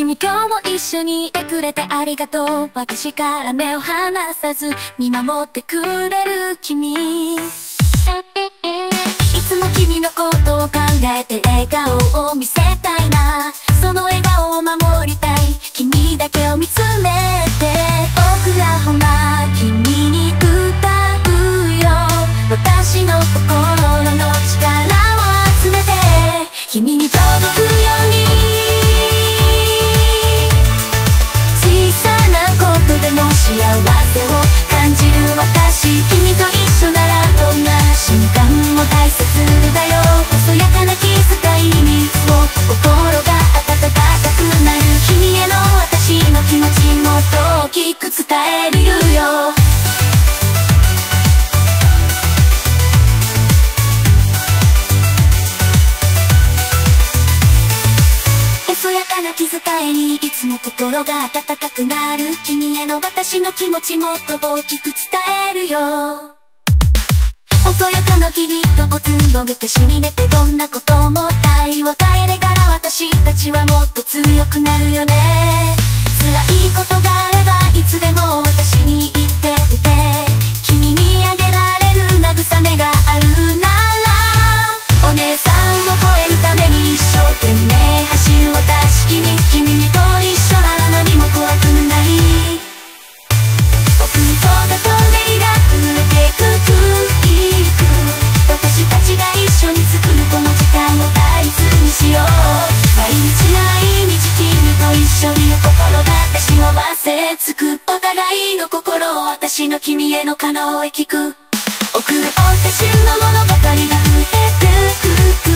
君今日も一緒にいてくれてありがとう。私から目を離さず見守ってくれる君。いつも君のことを考えて笑顔を見せてな気遣いにいつも心が温かくなる。君への私の気持ちもっと大きく伝えるよ。遅やかな霧とぽつんとげてしみ出てどんなことも体を変えれから私たちはもっと強くなるよね。辛いことが私の君への可能へ聞く。送るって旬の物語が増えてく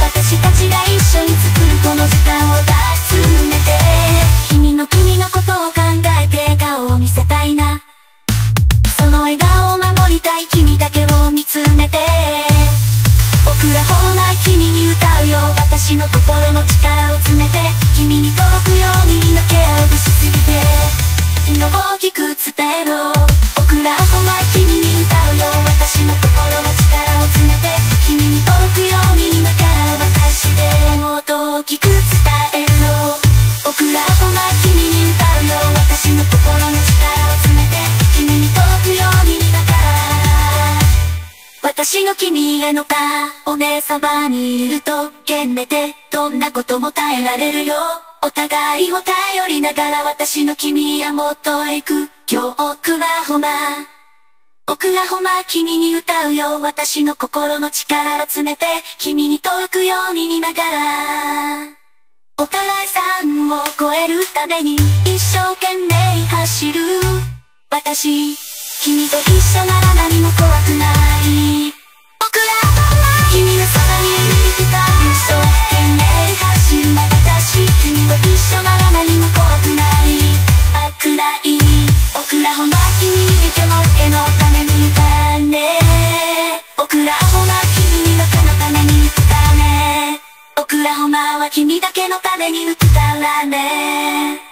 私たちが一緒に作るこの時間を集めて。君の君のことを考えて笑顔を見せたいな。その笑顔を守りたい君だけを見つめて。僕らほな君に歌うよ。私の心の力を詰め僕らほな君に歌うよ私の心の力を詰めて君に届くようにだから私の君へのかお姉様にいると懸命でどんなことも耐えられるよお互いを頼りながら私の君へもっと行く今日オクラホマオクラホマ君に歌うよ私の心の力を詰めて君に届くように見ながらお互いさんを超えるために一生懸命走る。私君と一緒なら何も怖くない。ラホマは君だけのために歌うらね。